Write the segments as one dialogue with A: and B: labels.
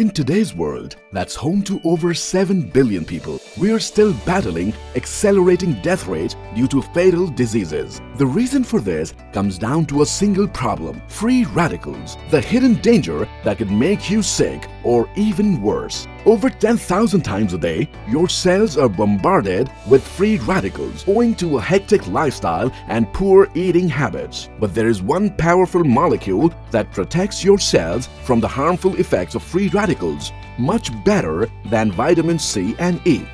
A: In today's world, that's home to over 7 billion people, we are still battling accelerating death rate due to fatal diseases. The reason for this comes down to a single problem, free radicals, the hidden danger that could make you sick or even worse. Over 10,000 times a day, your cells are bombarded with free radicals owing to a hectic lifestyle and poor eating habits. But there is one powerful molecule that protects your cells from the harmful effects of free radicals much better than vitamin C and E.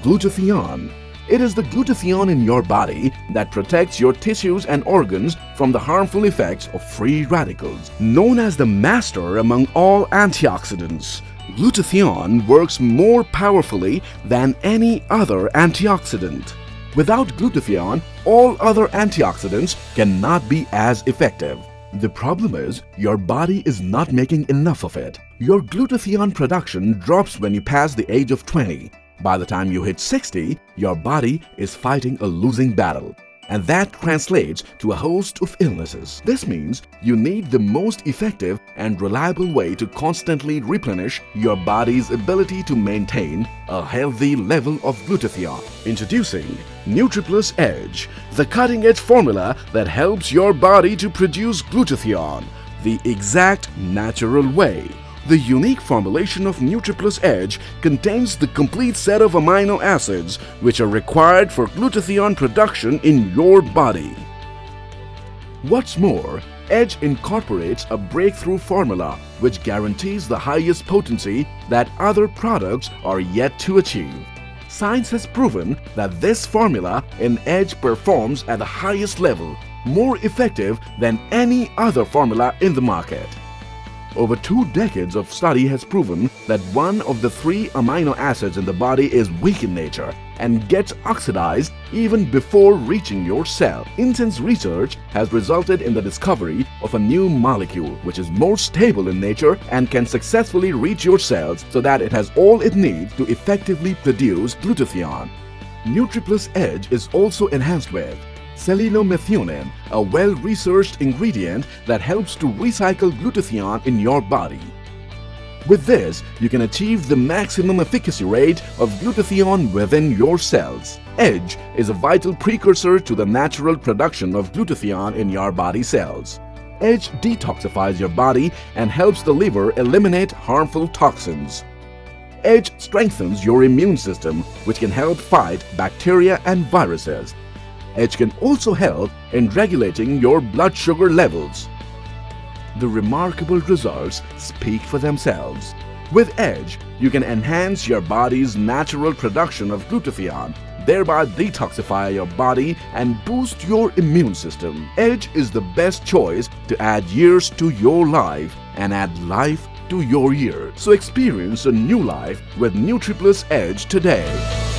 A: Glutathione it is the glutathione in your body that protects your tissues and organs from the harmful effects of free radicals. Known as the master among all antioxidants, glutathione works more powerfully than any other antioxidant. Without glutathione, all other antioxidants cannot be as effective. The problem is, your body is not making enough of it. Your glutathione production drops when you pass the age of 20 by the time you hit 60, your body is fighting a losing battle. And that translates to a host of illnesses. This means you need the most effective and reliable way to constantly replenish your body's ability to maintain a healthy level of glutathione. Introducing NutriPlus Edge, the cutting-edge formula that helps your body to produce glutathione the exact natural way. The unique formulation of NutriPlus Edge contains the complete set of amino acids which are required for glutathione production in your body. What's more, Edge incorporates a breakthrough formula which guarantees the highest potency that other products are yet to achieve. Science has proven that this formula in Edge performs at the highest level, more effective than any other formula in the market. Over two decades of study has proven that one of the three amino acids in the body is weak in nature and gets oxidized even before reaching your cell. Intense research has resulted in the discovery of a new molecule which is more stable in nature and can successfully reach your cells so that it has all it needs to effectively produce glutathione. NutriPlus Edge is also enhanced with selenomethionine, a well-researched ingredient that helps to recycle glutathione in your body. With this, you can achieve the maximum efficacy rate of glutathione within your cells. EDGE is a vital precursor to the natural production of glutathione in your body cells. EDGE detoxifies your body and helps the liver eliminate harmful toxins. EDGE strengthens your immune system, which can help fight bacteria and viruses. Edge can also help in regulating your blood sugar levels. The remarkable results speak for themselves. With Edge, you can enhance your body's natural production of glutathione, thereby detoxify your body and boost your immune system. Edge is the best choice to add years to your life and add life to your years. So experience a new life with NutriPlus Edge today.